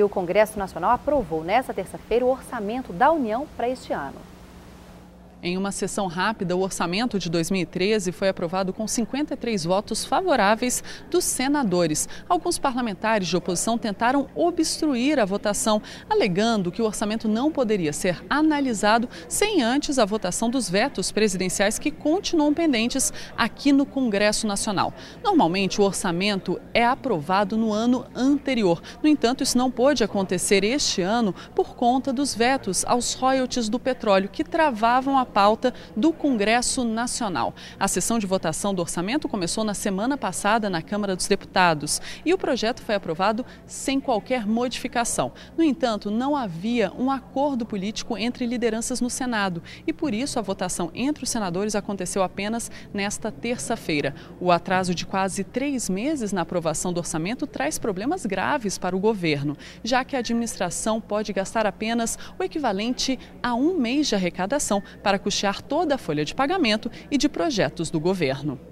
E o Congresso Nacional aprovou nesta terça-feira o orçamento da União para este ano. Em uma sessão rápida, o orçamento de 2013 foi aprovado com 53 votos favoráveis dos senadores. Alguns parlamentares de oposição tentaram obstruir a votação, alegando que o orçamento não poderia ser analisado sem antes a votação dos vetos presidenciais que continuam pendentes aqui no Congresso Nacional. Normalmente, o orçamento é aprovado no ano anterior. No entanto, isso não pôde acontecer este ano por conta dos vetos aos royalties do petróleo que travavam a pauta do Congresso Nacional. A sessão de votação do orçamento começou na semana passada na Câmara dos Deputados e o projeto foi aprovado sem qualquer modificação. No entanto, não havia um acordo político entre lideranças no Senado e por isso a votação entre os senadores aconteceu apenas nesta terça-feira. O atraso de quase três meses na aprovação do orçamento traz problemas graves para o governo, já que a administração pode gastar apenas o equivalente a um mês de arrecadação para custear toda a folha de pagamento e de projetos do governo.